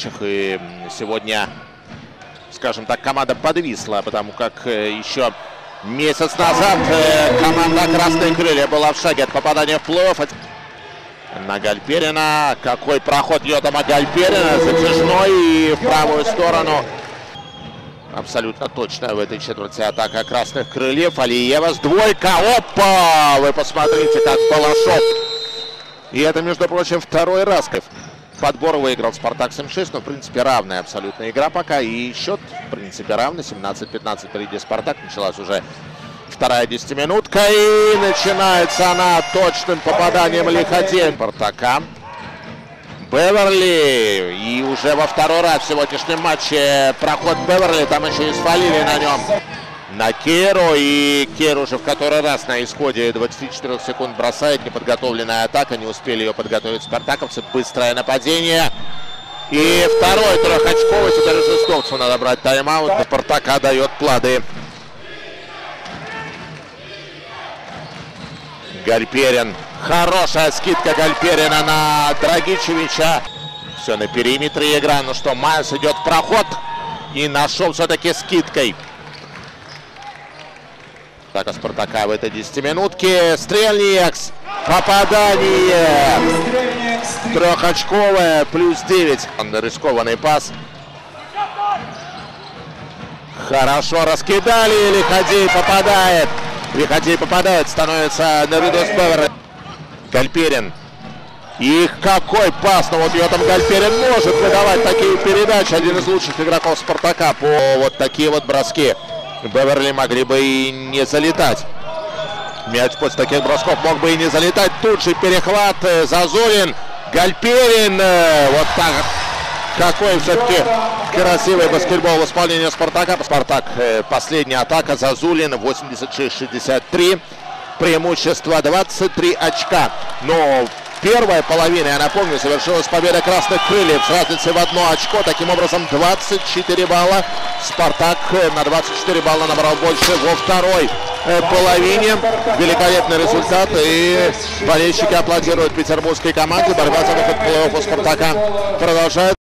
матчах. И сегодня, скажем так, команда подвисла, потому как э, еще месяц назад э, команда «Красные крылья» была в шаге от попадания в плей-офф. На Гальперина. Какой проход Йотама Гальперина. Затяжной и в правую сторону. Абсолютно точная в этой четверти атака красных крыльев. Алиева с двойка. Опа! Вы посмотрите, как Балашов. И это, между прочим, второй раз. Подбор выиграл Спартак 7-6, но, в принципе, равная абсолютно игра пока. И счет, в принципе, равный. 17-15 впереди Спартак. Началась уже вторая десятиминутка. И начинается она точным попаданием Лиходея. Спартака. Беверли. И уже во второй раз в сегодняшнем матче проход Беверли. Там еще и свалили на нем. На Керу. И Керу уже в который раз на исходе 24 секунд бросает. Неподготовленная атака. Не успели ее подготовить спартаковцы. Быстрое нападение. И второй трехочковый. Теперь уже Стоксу надо брать тайм-аут. Спартака дает плоды. Гальперин. Хорошая скидка Гальперина на Драгичевича. Все на периметре игра. Ну что, Майс идет в проход. И нашел все-таки скидкой. Так, а Спартака в этой 10-минутке. Стрельникс. Попадание. Трехочковое. Плюс 9. Рискованный пас. Хорошо раскидали. Лиходей попадает. Лиходей попадает. Становится на виду с Бевер. Гальперин. И какой пас, но вот ее там Гальперин может выдавать такие передачи. Один из лучших игроков Спартака по вот такие вот броски. Беверли могли бы и не залетать. Мяч после таких бросков мог бы и не залетать. Тут же перехват Зазулин. Гальперин. Вот так. Какой все-таки красивый баскетбол в исполнении Спартака. Спартак. Последняя атака. Зазулин. 86-63. Преимущество 23 очка. Но первая половина, я напомню, завершилась победа красных крыльев с разницей в одно очко. Таким образом, 24 балла. Спартак на 24 балла набрал больше во второй половине. Великолепный результат. И болельщики аплодируют петербургской команде. Борьба за выход плей-офф у Спартака продолжает.